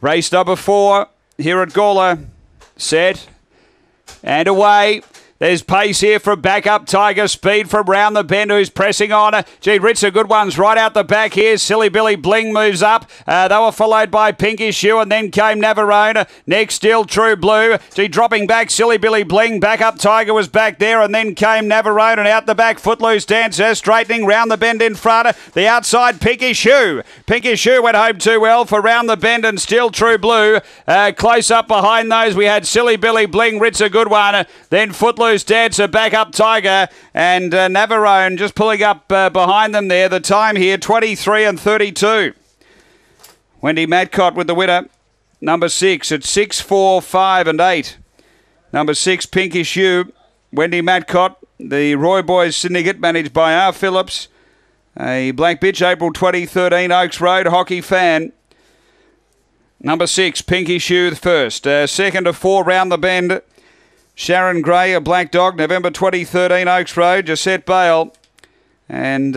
Race number four here at Gawler. Set and away. There's pace here from back up Tiger Speed from round the bend who's pressing on. Gee, Ritz are good ones right out the back here. Silly Billy Bling moves up. Uh, they were followed by Pinkish Hue and then came Navarone. Next still True Blue. Gee, dropping back Silly Billy Bling. Back up Tiger was back there and then came Navarone and out the back Footloose Dancer straightening round the bend in front. The outside Pinkish Hue. Pinkish Hue went home too well for round the bend and still True Blue. Uh, close up behind those we had Silly Billy Bling. Ritz a good one. Then Footloose Loose Dancer back up Tiger and uh, Navarone just pulling up uh, behind them there. The time here 23 and 32. Wendy Madcott with the winner. Number six at six, four, five, and eight. Number six, Pinkish Hue. Wendy Madcott, the Roy Boys Syndicate, managed by R. Phillips. A Black Bitch, April 2013, Oaks Road, hockey fan. Number six, Pinkish Hue first. Uh, second to four, round the bend. Sharon Gray, a black dog, November 2013, Oaks Road, Josette Bale. And